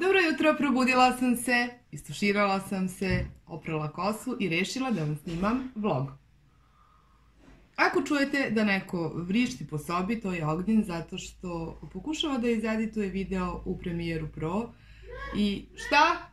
Dobro jutro, probudila sam se, istuširala sam se, oprala kosu i rešila da vam snimam vlog. Ako čujete da neko vrišti po sobi, to je Ognjen zato što pokušava da izedituje video u Premieru Pro i šta?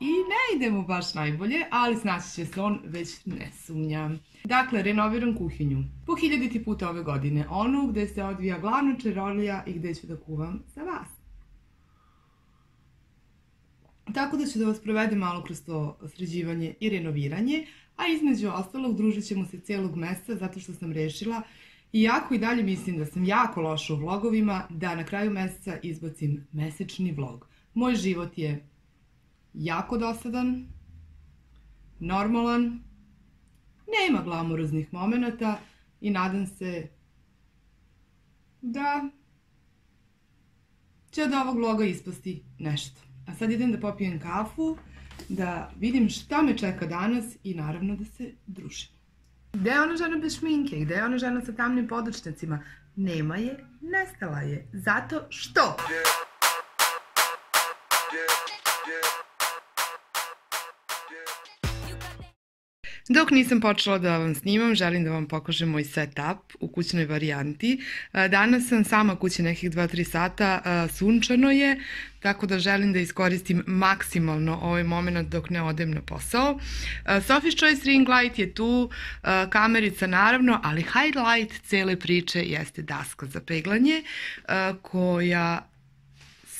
I ne ide mu baš najbolje, ali snaći će se on, već ne sumnjam. Dakle, renoviram kuhinju. Po hiljaditi puta ove godine. Onu gde se odvija glavna čerolija i gde ću da kuvam za vas. Tako da ću da vas provedem malo kroz to sređivanje i renoviranje, a između ostalog družit ćemo se celog meseca zato što sam rešila Iako i dalje mislim da sam jako loša u vlogovima, da na kraju meseca izbacim mesečni vlog. Moj život je jako dosadan, normalan, nema glamuroznih momenta i nadam se da će od ovog vloga ispasti nešto. A sad idem da popijem kafu, da vidim šta me čeka danas i naravno da se družim. Gde je ona žena bez šminke? Gde je ona žena sa tamnim podočnicima? Nema je, nestala je. Zato što? Dok nisam počela da vam snimam, želim da vam pokažem moj setup u kućnoj varijanti. Danas sam sama kući nekih 2-3 sata, sunčano je, tako da želim da iskoristim maksimalno ovaj moment dok ne odem na posao. Sophie's Choice Ring Light je tu, kamerica naravno, ali highlight cele priče jeste daska za peglanje koja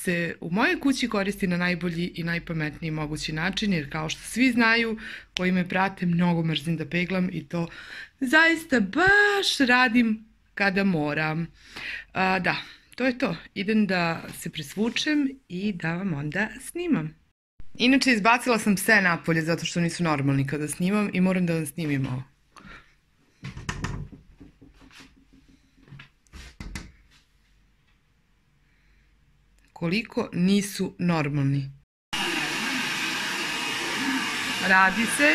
se u mojoj kući koristi na najbolji i najpametniji mogući način, jer kao što svi znaju, koji me prate, mnogo mrzim da peglam i to zaista baš radim kada moram. A, da, to je to. Idem da se presvučem i da vam onda snimam. Inače, izbacila sam sve napolje zato što nisu normalni kada snimam i moram da vam snimim ovo. Koliko nisu normalni. Radi se,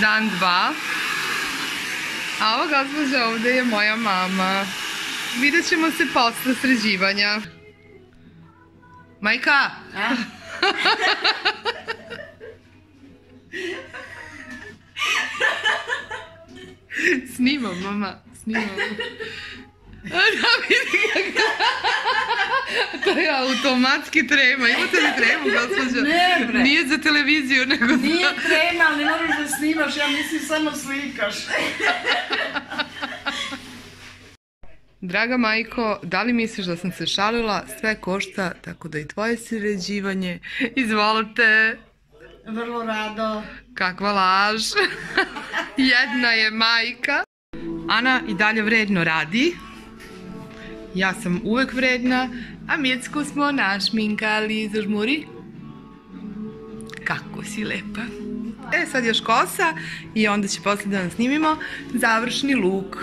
dan dva, a ova gospođa ovde je moja mama. Vidjet ćemo se posle sređivanja. Majka! A? snimam, mama, snimam. Da, vidi kako... to je automatski trema. Imate li tremu, gospođo? Ne, bre. Nije za televiziju, nego za... Nije trema, ali ne moraš da snimaš, ja mislim samo slikaš. Draga majko, da li misliš da sam se šalila? Sve košta, tako da i tvoje sređivanje. Izvolite. Vrlo rado. Kakva laž. Jedna je majka. Ana i dalje vredno radi. Ja sam uvek vredna, a Mjecku smo našminkali. Zažmuri. Kako si lepa. E, sad još kosa i onda će posle da vam snimimo završni luk.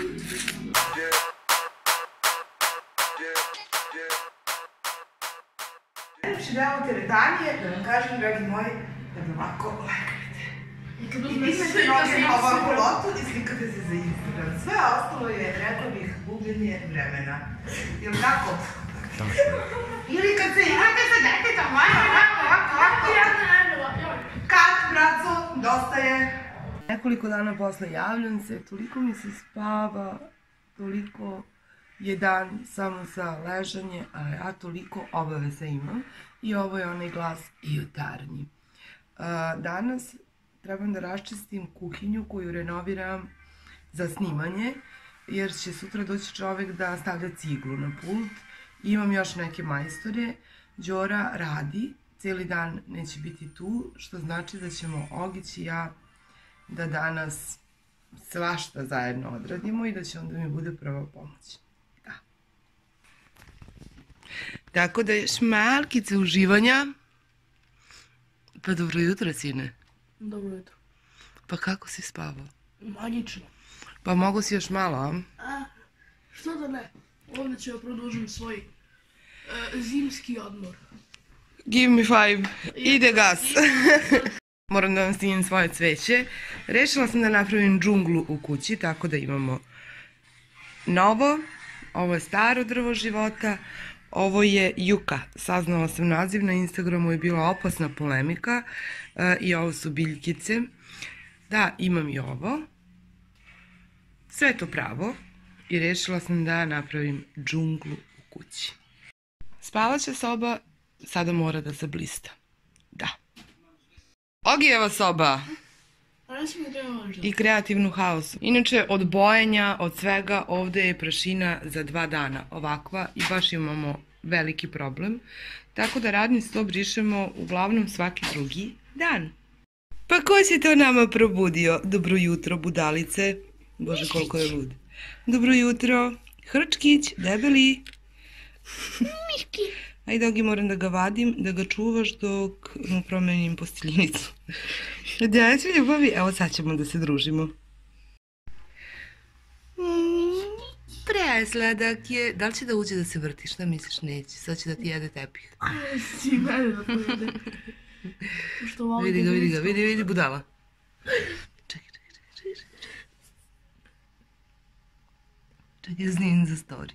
Najlepši deo teretanije, da vam kažem, dragi moji, da bi ovako legnete. I kad I uzmeš dignete slika noge na ovakvu lotu i slikate se za Instagram. Sve ostalo je, rekla bih, gubljenje vremena. Jel tako? Ili kad se igrate sa detetom, ovako, ovako, ovako, ovako. Kat, braco, dosta je. Nekoliko dana posle javljam se, toliko mi se spava, toliko je dan samo za ležanje, a ja toliko obaveza imam. I ovo je onaj glas i jutarnji. Danas trebam da raščistim kuhinju koju renoviram za snimanje, jer će sutra doći čovek da stavlja ciglu na pult. Imam još neke majstore. Đora radi, cijeli dan neće biti tu, što znači da ćemo Ogić i ja da danas svašta zajedno odradimo i da će onda mi bude prva pomoć. Da. Tako da još malkice uživanja. Pa dobro jutro, sine. Dobro jutro. Pa kako si spavao? Magično. Pa mogu si još malo, a? A, što da ne? Ovdje ću ja produžim svoj e, zimski odmor. Give me five. Ide gas. Moram da vam snimim svoje cveće. Rešila sam da napravim džunglu u kući, tako da imamo novo Ovo je staro drvo života, ovo je Juka. Saznala sam naziv, na Instagramu je bila opasna polemika e, i ovo su biljkice. Da, imam i ovo. Sve je to pravo i rešila sam da napravim džunglu u kući. Spavaća soba sada mora da zablista. Da. Ogijeva soba i kreativnu haosu. Inače, od bojenja, od svega, ovde je prašina za dva dana ovakva i baš imamo veliki problem. Tako da radni sto brišemo uglavnom svaki drugi dan. Pa ko se to nama probudio? Dobro jutro, budalice. Bože, koliko je lud. Dobro jutro. Hrčkić, debeli. Miški. Aj dogi, moram da ga vadim, da ga čuvaš dok mu promenim posteljinicu. Da, svi ljubavi, evo sad ćemo da se družimo. Mm, presladak je. Da li će da uđe da se vrti? Šta misliš? Neće. Sad će da ti jede tepih. Si mene da pojede. Vidi ga, vidi ga, vidi, vidi budala. Snimim za story.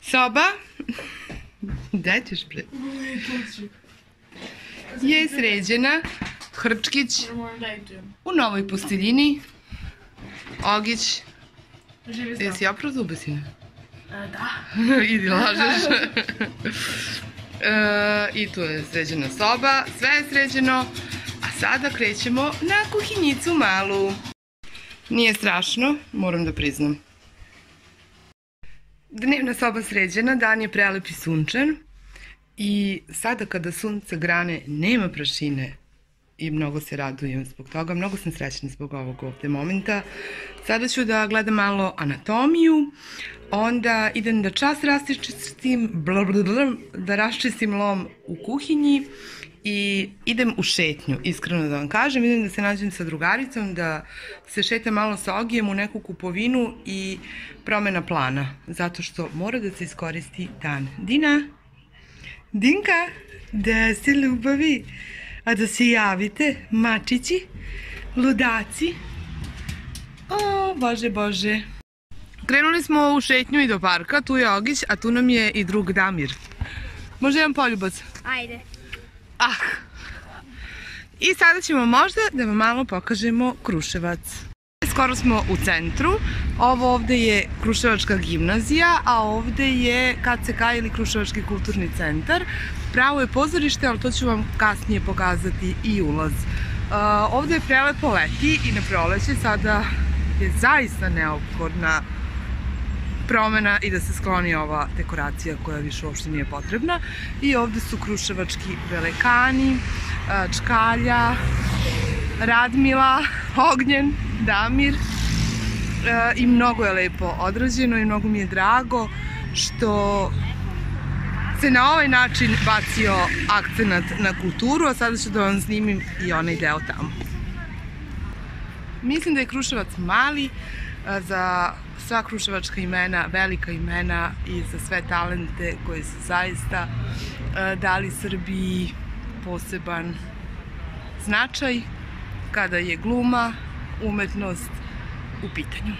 Soba? Gde ćeš bre? Je sređena. Hrčkić u novoj posteljini. Ogić. Živi zdrav. Jesi oprao zube, sine? Da. Idi lažeš. e, I tu je sređena soba, sve je sređeno. Sada krećemo na kuhinjicu malu. Nije strašno, moram da priznam. Dnevna soba sređena, dan je prelep i sunčan. I sada kada sunce grane, nema prašine i mnogo se radujem zbog toga. Mnogo sam srećna zbog ovog ovde momenta. Sada ću da gledam malo anatomiju, onda idem da čas raščistim, da raščistim lom u kuhinji i idem u šetnju, iskreno da vam kažem. Idem da se nađem sa drugaricom, da se šetam malo sa Ogijem u neku kupovinu i promena plana, zato što mora da se iskoristi dan. Dina? Dinka, da se ljubavi, a da se javite, mačići, ludaci. O, bože, bože. Krenuli smo u šetnju i do parka, tu je Ogić, a tu nam je i drug Damir. Može jedan poljubac? Ajde. Ah! I sada ćemo možda da vam malo pokažemo Kruševac. Skoro smo u centru. Ovo ovde je Kruševačka gimnazija, a ovde je KCK ili Kruševački kulturni centar. Pravo je pozorište, ali to ću vam kasnije pokazati i ulaz. Uh, ovde je prelepo leti i na proleće sada je zaista neophodna promena i da se skloni ova dekoracija koja više uopšte nije potrebna. I ovde su kruševački velekani, Čkalja, Radmila, Ognjen, Damir i mnogo je lepo odrađeno i mnogo mi je drago što se na ovaj način bacio akcenat na kulturu, a sada ću da vam snimim i onaj deo tamo. Mislim da je Kruševac mali, za sva kruševačka imena, velika imena i za sve talente koji su zaista dali Srbiji poseban značaj kada je gluma, umetnost u pitanju.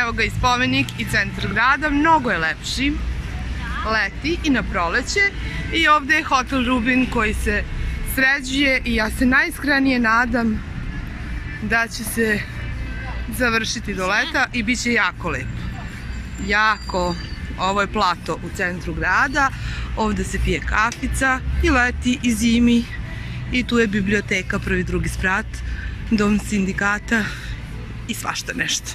Evo ga i spomenik i centar grada, mnogo je lepši, leti i na proleće i ovde je hotel Rubin koji se sređuje i ja se najiskrenije nadam da će se završiti do leta i bit će jako lep. Jako. Ovo je plato u centru grada, ovde se pije kafica i leti i zimi i tu je biblioteka prvi drugi sprat, dom sindikata i svašta nešto.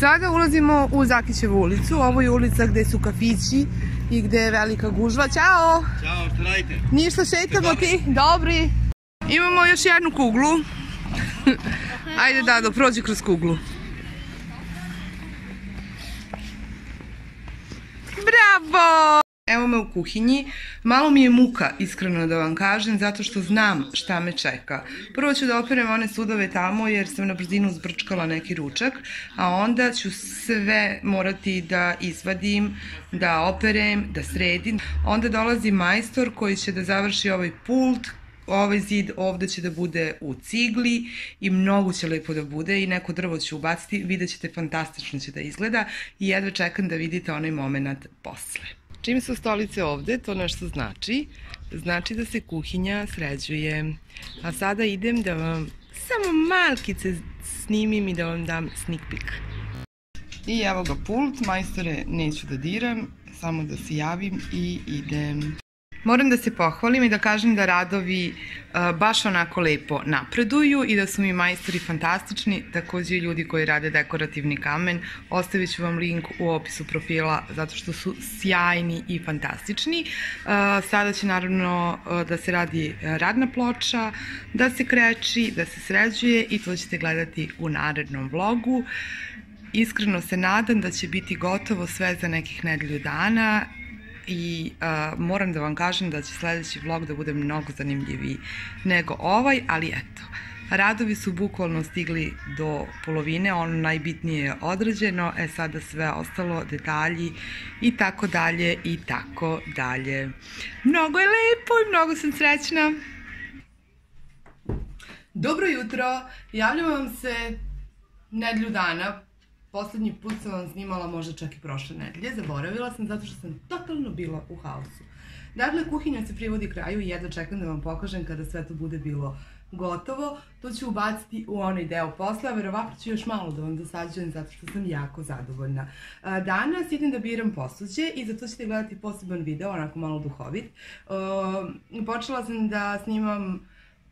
Sada ulazimo u Zakićevu ulicu, ovo je ulica gde su kafići i gde je velika gužva. Ćao! Ćao, što radite? Ništa, šetamo ti, dobri. Imamo još jednu kuglu. Ajde Dado, prođi kroz kuglu. Bravo! Evo me u kuhinji. Malo mi je muka, iskreno da vam kažem, zato što znam šta me čeka. Prvo ću da operem one sudove tamo jer sam na brzinu zbrčkala neki ručak, a onda ću sve morati da izvadim, da operem, da sredim. Onda dolazi majstor koji će da završi ovaj pult ovaj zid ovde će da bude u cigli i mnogo će lepo da bude i neko drvo ću ubaciti, vidjet ćete fantastično će da izgleda i jedva čekam da vidite onaj moment posle. Čim su stolice ovde, to nešto znači. Znači da se kuhinja sređuje. A sada idem da vam samo malkice snimim i da vam dam sneak peek. I evo ga pult, majstore neću da diram, samo da se javim i idem. Moram da se pohvalim i da kažem da radovi uh, baš onako lepo napreduju i da su mi majstori fantastični, takođe i ljudi koji rade dekorativni kamen. Ostavit ću vam link u opisu profila zato što su sjajni i fantastični. Uh, sada će naravno uh, da se radi radna ploča, da se kreči, da se sređuje i to ćete gledati u narednom vlogu. Iskreno se nadam da će biti gotovo sve za nekih nedelju dana i uh, moram da vam kažem da će sledeći vlog da bude mnogo zanimljiviji nego ovaj, ali eto, radovi su bukvalno stigli do polovine, ono najbitnije je odrađeno, e sada sve ostalo, detalji i tako dalje i tako dalje. Mnogo je lepo i mnogo sam srećna. Dobro jutro, javljam vam se nedelju dana Poslednji put sam vam snimala možda čak i prošle nedelje. Zaboravila sam zato što sam totalno bila u haosu. Dakle, kuhinja se privodi kraju i jedno čekam da vam pokažem kada sve to bude bilo gotovo. To ću ubaciti u onaj deo posla, a verovatno ću još malo da vam dosađujem zato što sam jako zadovoljna. Danas idem da biram posuđe i zato ćete gledati poseban video, onako malo duhovit. Počela sam da snimam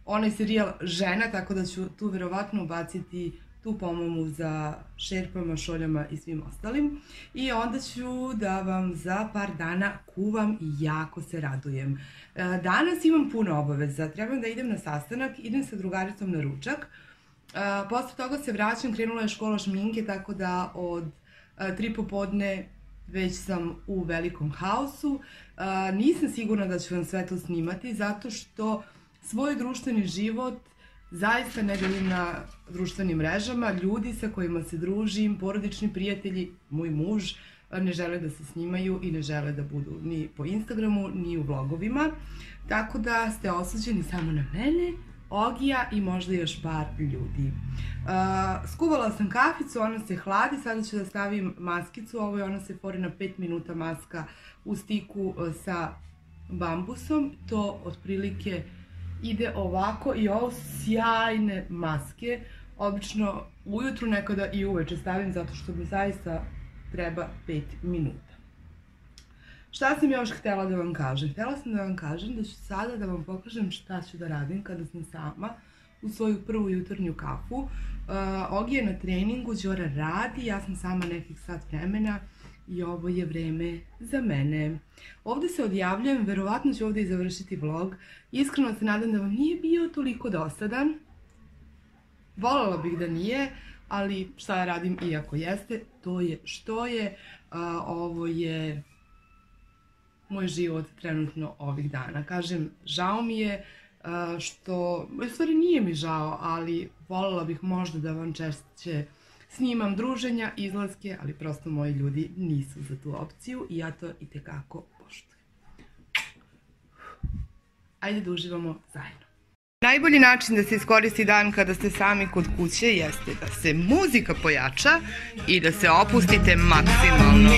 onaj serijal Žena, tako da ću tu verovatno ubaciti tu pomomu za šerpama, šoljama i svim ostalim. I onda ću da vam za par dana kuvam i jako se radujem. E, danas imam puno obaveza, trebam da idem na sastanak, idem sa drugaricom na ručak. E, posle toga se vraćam, krenula je škola šminke, tako da od e, tri popodne već sam u velikom haosu. Nisam sigurna da ću vam sve to snimati, zato što svoj društveni život zaista ne delim na društvenim mrežama, ljudi sa kojima se družim, porodični prijatelji, moj muž, ne žele da se snimaju i ne žele da budu ni po Instagramu, ni u vlogovima. Tako da ste osuđeni samo na mene, Ogija i možda još par ljudi. Uh, skuvala sam kaficu, ona se hladi, sada ću da stavim maskicu, ovo je ona se fori na 5 minuta maska u stiku uh, sa bambusom, to otprilike ide ovako i ovo sjajne maske. Obično ujutru nekada i uveče stavim zato što mi zaista treba 5 minuta. Šta sam još htela da vam kažem? Htela sam da vam kažem da ću sada da vam pokažem šta ću da radim kada sam sama u svoju prvu jutarnju kafu. Uh, Ogi je na treningu, Đora radi, ja sam sama nekih sat vremena i ovo je vreme za mene. Ovde se odjavljujem, verovatno ću ovde i završiti vlog. Iskreno se nadam da vam nije bio toliko dosadan. Volela bih da nije, ali šta ja radim iako jeste, to je što je. A, ovo je moj život trenutno ovih dana. Kažem, žao mi je što, u stvari nije mi žao, ali volela bih možda da vam češće snimam druženja, izlaske, ali prosto moji ljudi nisu za tu opciju i ja to i tekako poštujem. Ajde da uživamo zajedno. Najbolji način da se iskoristi dan kada ste sami kod kuće jeste da se muzika pojača i da se opustite maksimalno.